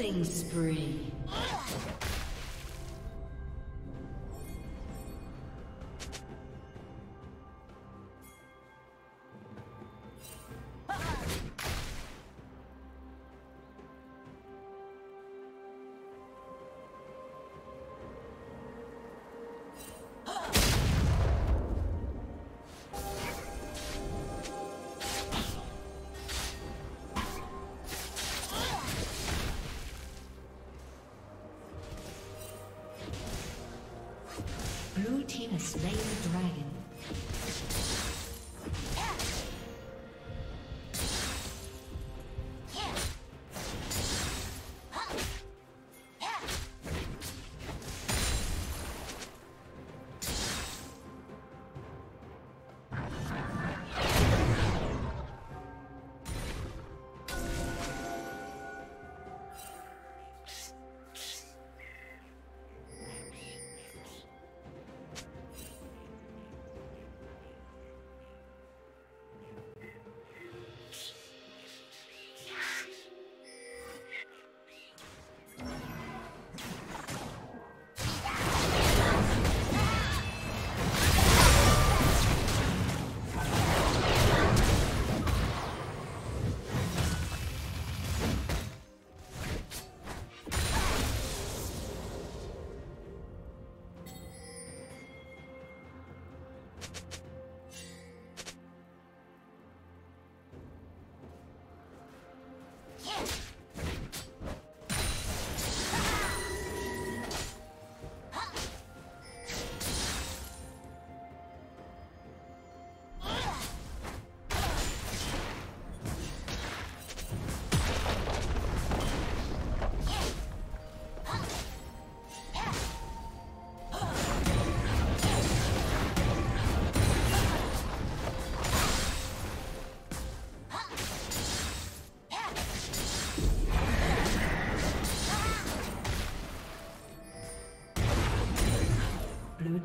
Killing spree.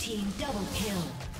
Team double kill.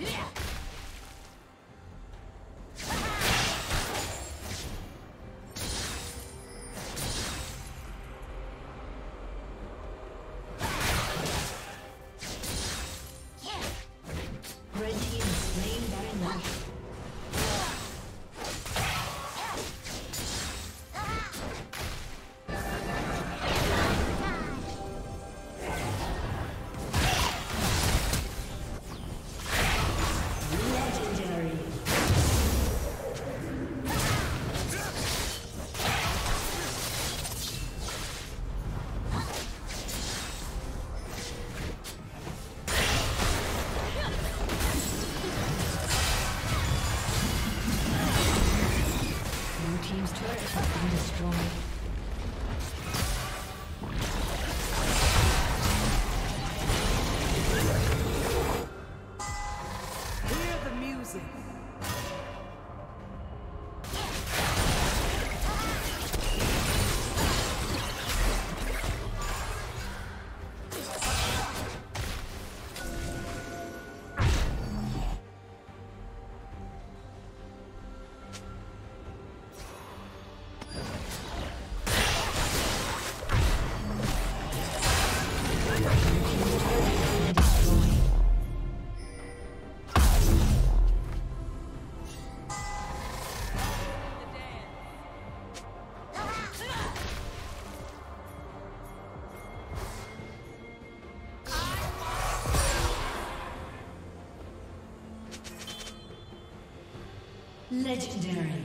Yeah. Legendary.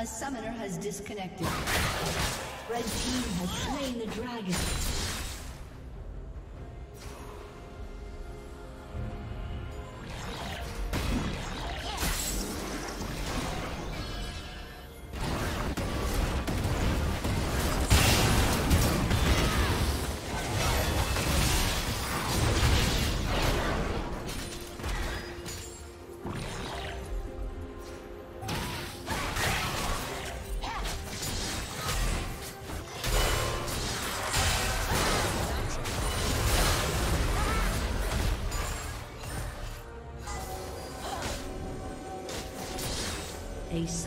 A summoner has disconnected. Red team has slain the dragon.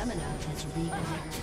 Summoner has reconnected.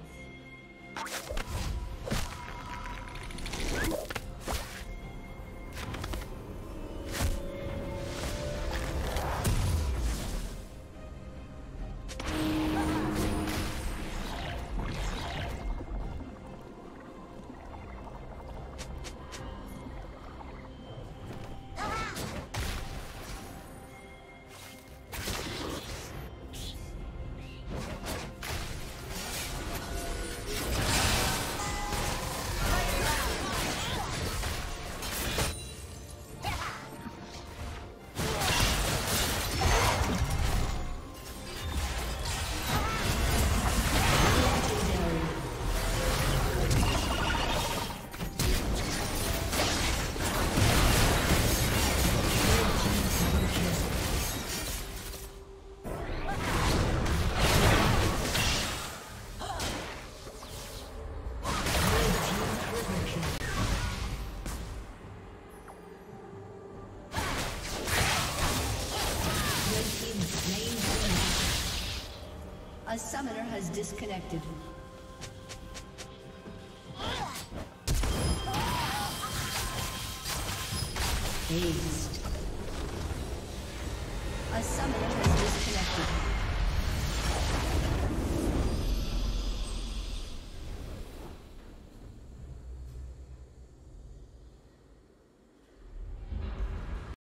Disconnected.